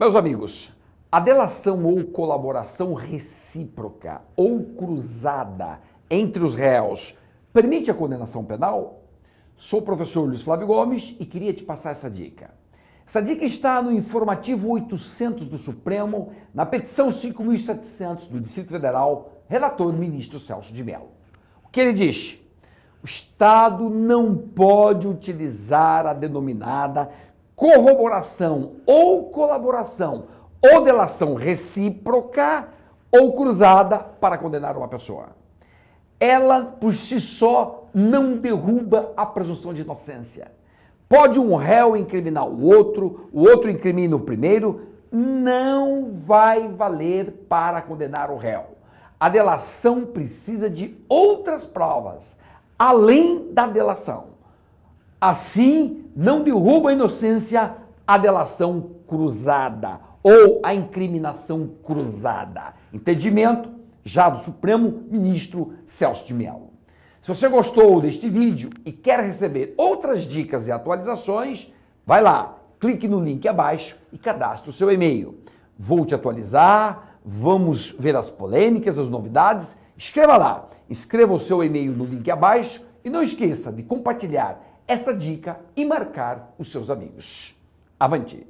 Meus amigos, a delação ou colaboração recíproca ou cruzada entre os réus permite a condenação penal? Sou o professor Luiz Flávio Gomes e queria te passar essa dica. Essa dica está no informativo 800 do Supremo, na petição 5700 do Distrito Federal, relator ministro Celso de Mello. O que ele diz? O Estado não pode utilizar a denominada corroboração ou colaboração ou delação recíproca ou cruzada para condenar uma pessoa. Ela, por si só, não derruba a presunção de inocência. Pode um réu incriminar o outro, o outro incrimina o primeiro, não vai valer para condenar o réu. A delação precisa de outras provas, além da delação. Assim, não derruba a inocência a delação cruzada ou a incriminação cruzada. Entendimento já do Supremo Ministro Celso de Mello. Se você gostou deste vídeo e quer receber outras dicas e atualizações, vai lá, clique no link abaixo e cadastre o seu e-mail. Vou te atualizar, vamos ver as polêmicas, as novidades. Escreva lá, escreva o seu e-mail no link abaixo e não esqueça de compartilhar esta dica e marcar os seus amigos. Avante!